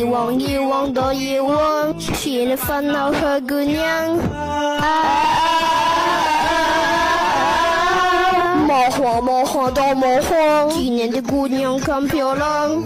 一望一望，的一望，心里烦恼。和姑娘，啊啊啊！马黄马黄到马黄。今年的姑娘看漂亮。